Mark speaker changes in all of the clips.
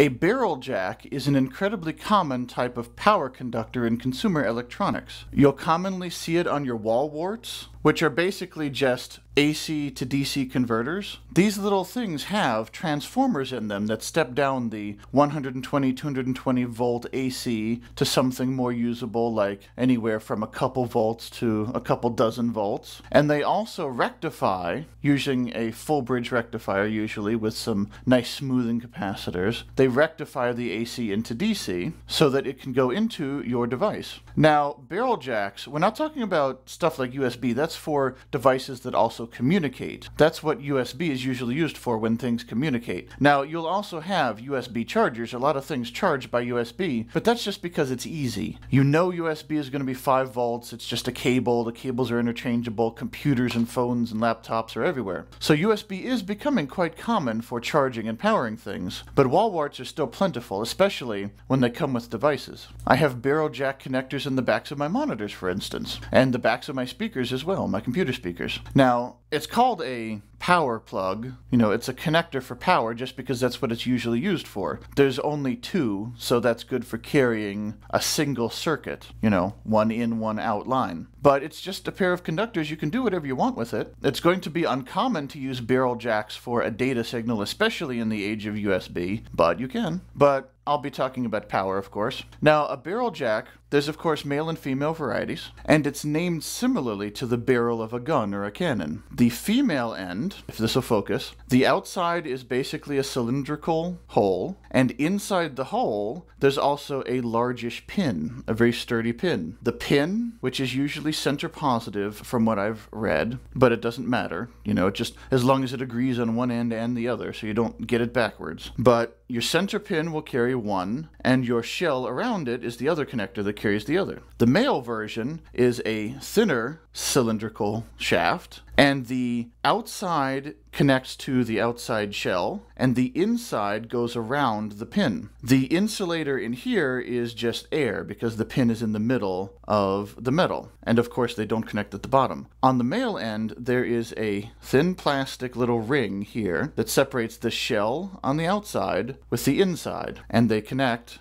Speaker 1: A barrel jack is an incredibly common type of power connector in consumer electronics. You'll commonly see it on your wall warts, which are basically just AC to DC converters. These little things have transformers in them that step down the 120, 220 volt AC to something more usable like anywhere from a couple volts to a couple dozen volts. And they also rectify using a full bridge rectifier usually with some nice smoothing capacitors. They rectify the AC into DC so that it can go into your device. Now, barrel jacks, we're not talking about stuff like USB, that's for devices that also communicate. That's what USB is usually used for when things communicate. Now, you'll also have USB chargers, a lot of things charged by USB, but that's just because it's easy. You know USB is going to be 5 volts, it's just a cable, the cables are interchangeable, computers and phones and laptops are everywhere. So USB is becoming quite common for charging and powering things, but wall warts are still plentiful, especially when they come with devices. I have barrel jack connectors in the backs of my monitors, for instance, and the backs of my speakers as well, my computer speakers. Now, it's called a power plug. You know, it's a connector for power just because that's what it's usually used for. There's only two, so that's good for carrying a single circuit, you know, one in, one out line. But it's just a pair of conductors. You can do whatever you want with it. It's going to be uncommon to use barrel jacks for a data signal, especially in the age of USB, but you can. But I'll be talking about power, of course. Now, a barrel jack, there's of course male and female varieties, and it's named similarly to the barrel of a gun or a cannon. The female end, if this will focus, the outside is basically a cylindrical hole, and inside the hole, there's also a largish pin, a very sturdy pin. The pin, which is usually center positive from what I've read, but it doesn't matter, you know, just as long as it agrees on one end and the other, so you don't get it backwards. But your center pin will carry one, and your shell around it is the other connector that carries the other. The male version is a thinner cylindrical shaft, and the outside connects to the outside shell, and the inside goes around the pin. The insulator in here is just air because the pin is in the middle of the metal, and of course they don't connect at the bottom. On the male end, there is a thin plastic little ring here that separates the shell on the outside with the inside, and they connect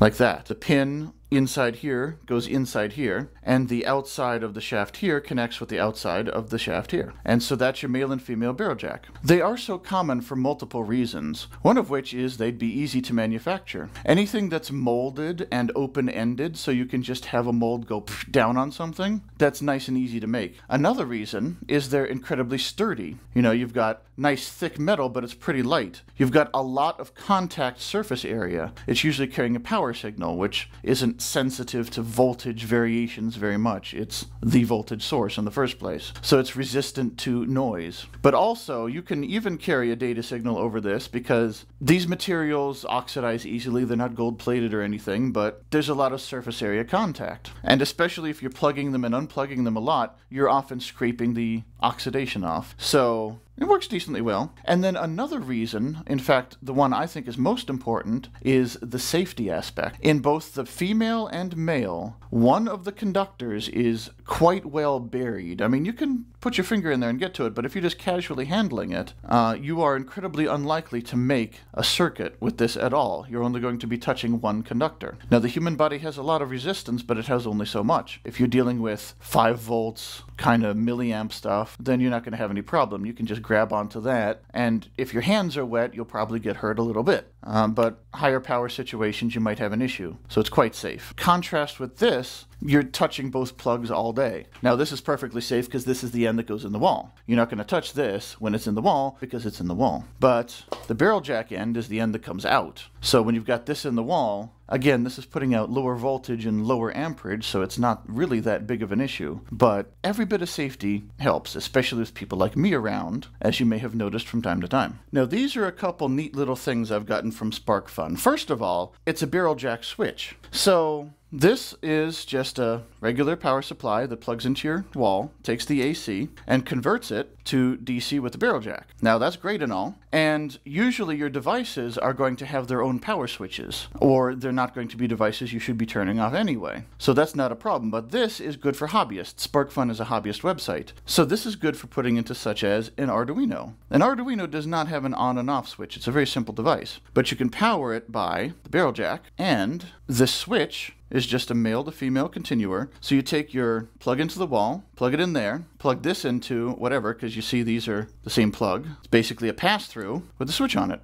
Speaker 1: like that. The pin inside here goes inside here, and the outside of the shaft here connects with the outside of the shaft here. And so that's your male and female barrel jack. They are so common for multiple reasons, one of which is they'd be easy to manufacture. Anything that's molded and open-ended, so you can just have a mold go down on something, that's nice and easy to make. Another reason is they're incredibly sturdy. You know, you've got nice thick metal, but it's pretty light. You've got a lot of contact surface area. It's usually carrying a power signal, which isn't sensitive to voltage variations very much. It's the voltage source in the first place. So it's resistant to noise. But also, you can even carry a data signal over this because these materials oxidize easily. They're not gold plated or anything, but there's a lot of surface area contact. And especially if you're plugging them and unplugging them a lot, you're often scraping the oxidation off. So it works decently well. And then another reason, in fact, the one I think is most important, is the safety aspect. In both the female and male, one of the conductors is quite well buried. I mean, you can put your finger in there and get to it, but if you're just casually handling it, uh, you are incredibly unlikely to make a circuit with this at all. You're only going to be touching one conductor. Now, the human body has a lot of resistance, but it has only so much. If you're dealing with 5 volts, kind of milliamp stuff, then you're not going to have any problem. You can just grab onto that, and if your hands are wet, you'll probably get hurt a little bit. Um, but higher power situations, you might have an issue. So it's quite safe. Contrast with this, you're touching both plugs all day. Now, this is perfectly safe because this is the end that goes in the wall. You're not going to touch this when it's in the wall because it's in the wall. But the barrel jack end is the end that comes out. So when you've got this in the wall, again, this is putting out lower voltage and lower amperage, so it's not really that big of an issue. But every bit of safety helps, especially with people like me around, as you may have noticed from time to time. Now, these are a couple neat little things I've gotten from SparkFun. First of all, it's a barrel jack switch. So this is just a regular power supply that plugs into your wall, takes the AC, and converts it to DC with the barrel jack. Now that's great and all, And usually your devices are going to have their own power switches, or they're not going to be devices you should be turning off anyway. So that's not a problem. But this is good for hobbyists. SparkFun is a hobbyist website. So this is good for putting into such as an Arduino. An Arduino does not have an on and off switch. It's a very simple device. But you can power it by the barrel jack and the switch is just a male to female continuer. So you take your plug into the wall, plug it in there, plug this into whatever, because you see these are the same plug. It's basically a pass through with a switch on it.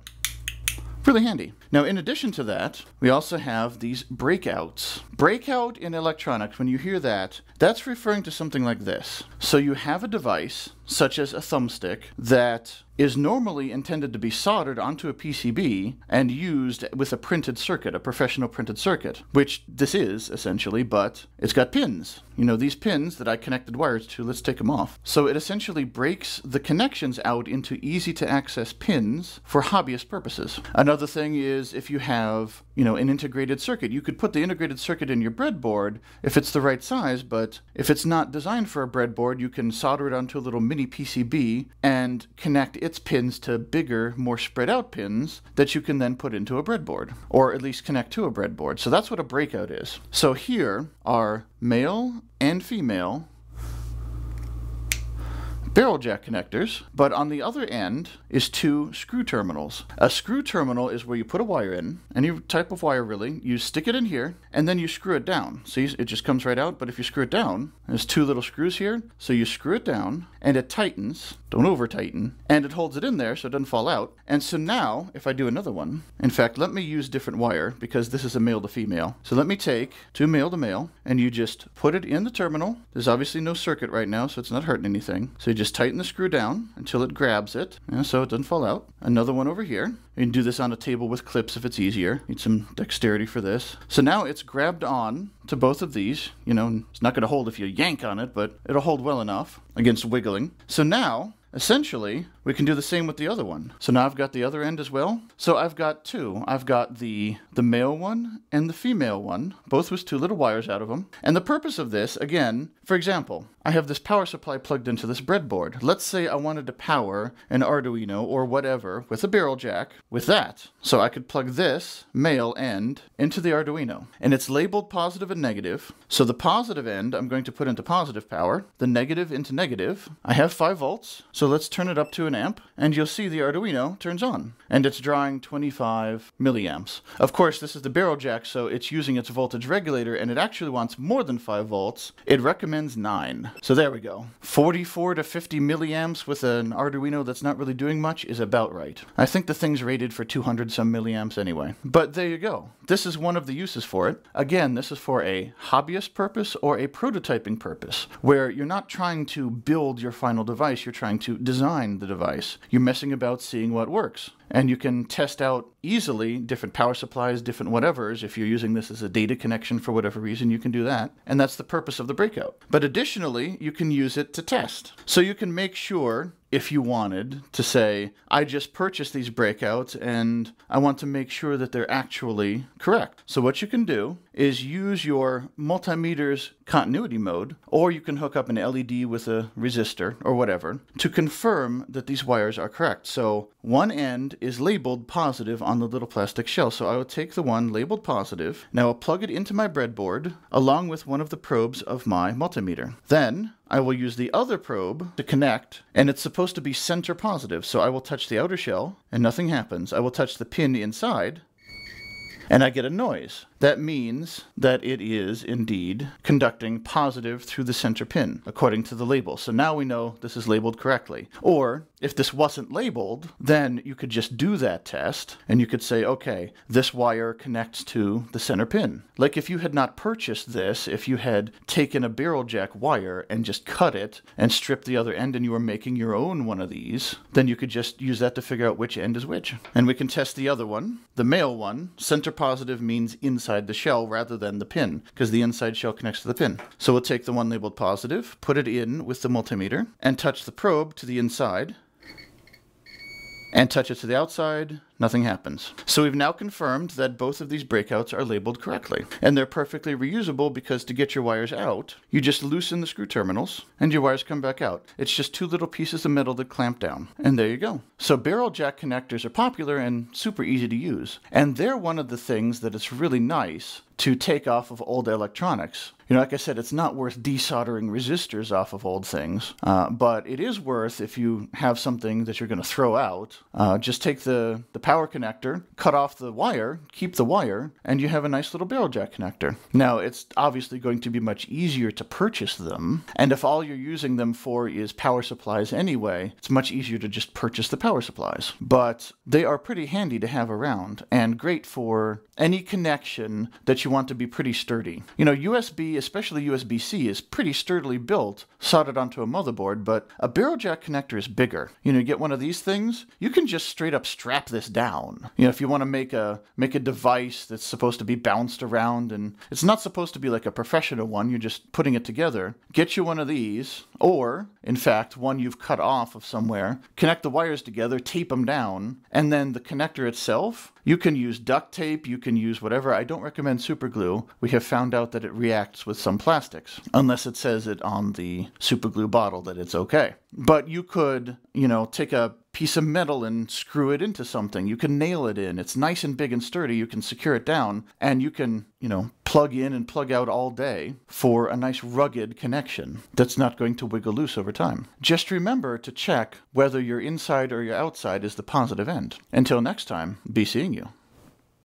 Speaker 1: Really handy. Now, in addition to that, we also have these breakouts. Breakout in electronics, when you hear that, that's referring to something like this. So you have a device, such as a thumbstick, that is normally intended to be soldered onto a PCB and used with a printed circuit, a professional printed circuit, which this is essentially, but it's got pins. You know, these pins that I connected wires to, let's take them off. So it essentially breaks the connections out into easy to access pins for hobbyist purposes. Another thing is if you have, you know, an integrated circuit, you could put the integrated circuit in your breadboard if it's the right size, but if it's not designed for a breadboard, you can solder it onto a little mini PCB and connect its pins to bigger, more spread out pins that you can then put into a breadboard, or at least connect to a breadboard. So that's what a breakout is. So here are male and female barrel jack connectors, but on the other end is two screw terminals. A screw terminal is where you put a wire in, any type of wire really, you stick it in here, and then you screw it down. See, it just comes right out, but if you screw it down, there's two little screws here, so you screw it down, and it tightens, don't over tighten, and it holds it in there so it doesn't fall out. And so now, if I do another one, in fact, let me use different wire, because this is a male to female. So let me take two male to male, and you just put it in the terminal. There's obviously no circuit right now, so it's not hurting anything. So you just just tighten the screw down until it grabs it, so it doesn't fall out. Another one over here. You can do this on a table with clips if it's easier. Need some dexterity for this. So now it's grabbed on to both of these. You know, it's not going to hold if you yank on it, but it'll hold well enough against wiggling. So now Essentially, we can do the same with the other one. So now I've got the other end as well. So I've got two. I've got the, the male one and the female one, both with two little wires out of them. And the purpose of this, again, for example, I have this power supply plugged into this breadboard. Let's say I wanted to power an Arduino or whatever with a barrel jack with that. So I could plug this male end into the Arduino. And it's labeled positive and negative. So the positive end I'm going to put into positive power, the negative into negative. I have 5 volts, so let's turn it up to an amp, and you'll see the Arduino turns on. And it's drawing 25 milliamps. Of course, this is the barrel jack, so it's using its voltage regulator, and it actually wants more than 5 volts. It recommends 9. So there we go. 44 to 50 milliamps with an Arduino that's not really doing much is about right. I think the thing's rated for 200 some milliamps anyway. But there you go. This is one of the uses for it. Again, this is for a hobbyist purpose or a prototyping purpose, where you're not trying to build your final device, you're trying to design the device. You're messing about seeing what works. And you can test out easily different power supplies, different whatevers. If you're using this as a data connection for whatever reason, you can do that. And that's the purpose of the breakout. But additionally, you can use it to test. So you can make sure if you wanted to say, I just purchased these breakouts and I want to make sure that they're actually correct. So what you can do is use your multimeter's continuity mode, or you can hook up an LED with a resistor or whatever to confirm that these wires are correct. So one end is labeled positive on the little plastic shell. So I will take the one labeled positive. Now I'll plug it into my breadboard along with one of the probes of my multimeter. Then I will use the other probe to connect, and it's supposed to be center positive. So I will touch the outer shell, and nothing happens. I will touch the pin inside, and I get a noise. That means that it is indeed conducting positive through the center pin, according to the label. So now we know this is labeled correctly. Or if this wasn't labeled, then you could just do that test and you could say, okay, this wire connects to the center pin. Like if you had not purchased this, if you had taken a barrel jack wire and just cut it and stripped the other end and you were making your own one of these, then you could just use that to figure out which end is which. And we can test the other one. The male one, center positive means inside inside the shell rather than the pin, because the inside shell connects to the pin. So we'll take the one labeled positive, put it in with the multimeter, and touch the probe to the inside, and touch it to the outside, nothing happens. So we've now confirmed that both of these breakouts are labeled correctly. And they're perfectly reusable because to get your wires out, you just loosen the screw terminals and your wires come back out. It's just two little pieces of metal that clamp down. And there you go. So barrel jack connectors are popular and super easy to use. And they're one of the things that is really nice to take off of old electronics. You know, like I said, it's not worth desoldering resistors off of old things, uh, but it is worth if you have something that you're going to throw out. Uh, just take the, the power connector, cut off the wire, keep the wire, and you have a nice little barrel jack connector. Now, it's obviously going to be much easier to purchase them, and if all you're using them for is power supplies anyway, it's much easier to just purchase the power supplies. But they are pretty handy to have around and great for any connection that you want to be pretty sturdy. You know, USB, especially USB C, is pretty sturdily built, soldered onto a motherboard, but a barrel jack connector is bigger. You know, you get one of these things, you can just straight up strap this down. You know, if you want to make a make a device that's supposed to be bounced around and it's not supposed to be like a professional one, you're just putting it together. Get you one of these, or in fact, one you've cut off of somewhere, connect the wires together, tape them down, and then the connector itself you can use duct tape, you can use whatever. I don't recommend super glue. We have found out that it reacts with some plastics, unless it says it on the super glue bottle that it's okay. But you could, you know, take a piece of metal and screw it into something. You can nail it in. It's nice and big and sturdy. You can secure it down and you can, you know, plug in and plug out all day for a nice rugged connection that's not going to wiggle loose over time. Just remember to check whether your inside or your outside is the positive end. Until next time, be seeing you.